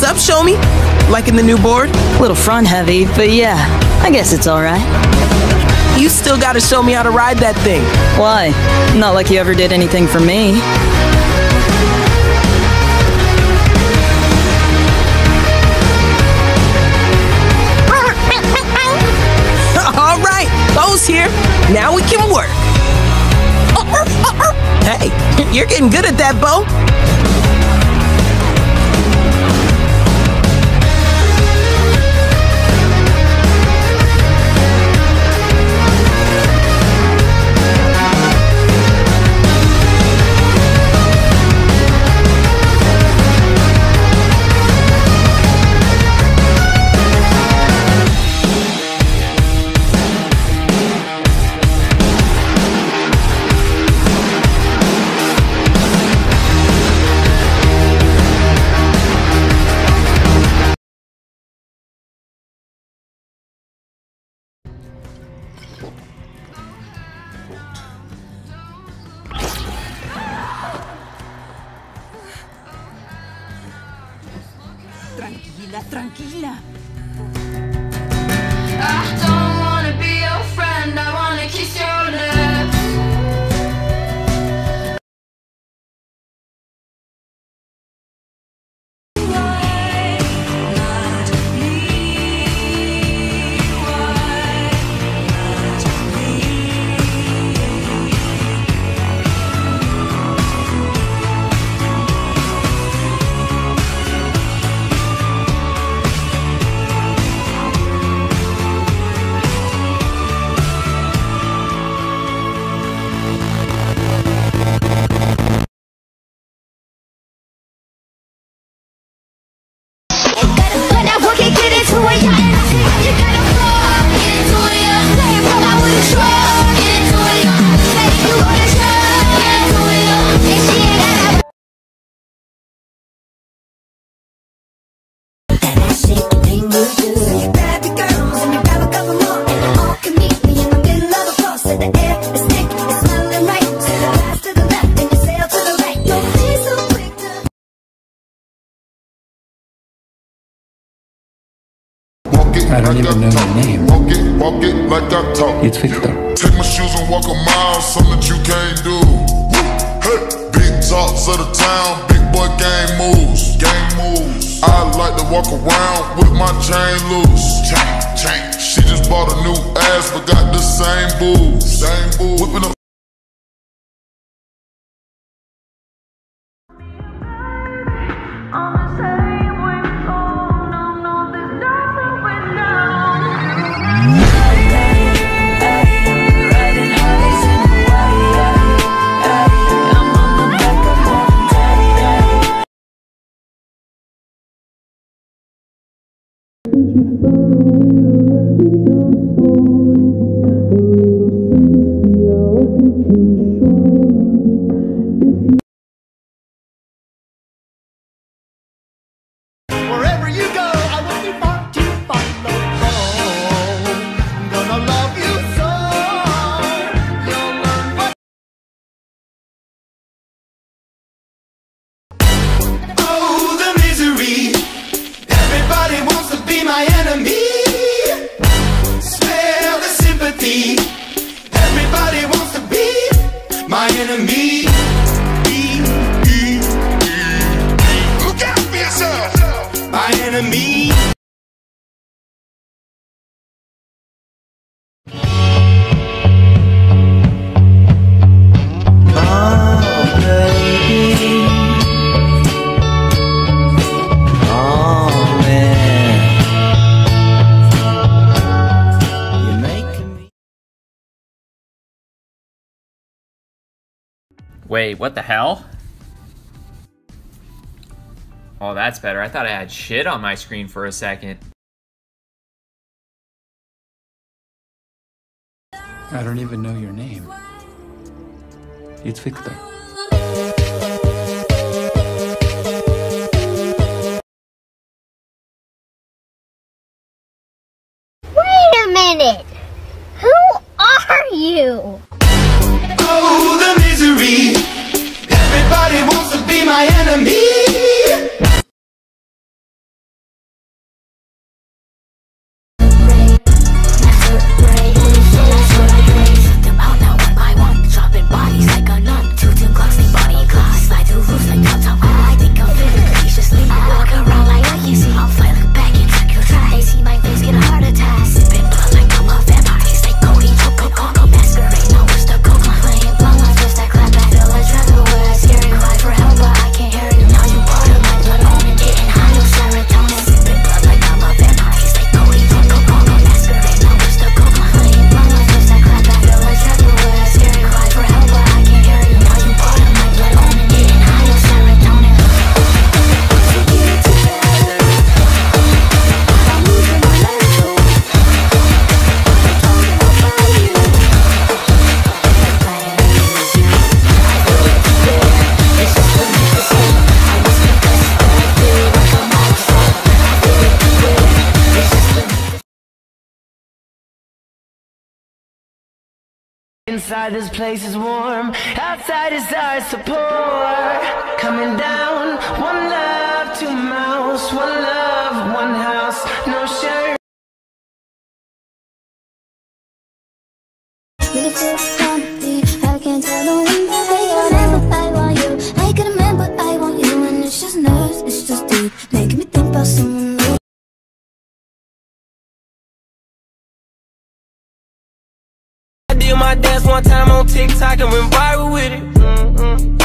What's up, show me? Liking the new board? A Little front heavy, but yeah, I guess it's alright. You still gotta show me how to ride that thing. Why? Not like you ever did anything for me. All right, Bo's here. Now we can work. Hey, you're getting good at that, Bo. Tranquila, I don't even know talk. your name. Walk it, walk it like I talk. It's Viktor. Take my shoes and walk a mile, something that you can't do. Hey, big talks of the town, big boy game moves, game moves. I like to walk around with my chain loose. Chain, chain. Ass, but got the same boobs, same boobs. Whipping up. Enemy. Wait, what the hell? Oh, that's better. I thought I had shit on my screen for a second. I don't even know your name. It's Viktor. Wait a minute! Who are you? Oh, the misery. Everybody wants to be my enemy. Inside this place is warm, outside is our support. Coming down, one love, two mouse, one love, one house, no shirt. I can't tell that I remember I want you I I want you And it's just it's just deep Making me someone I dance one time on TikTok and went viral with it. Mm-mm.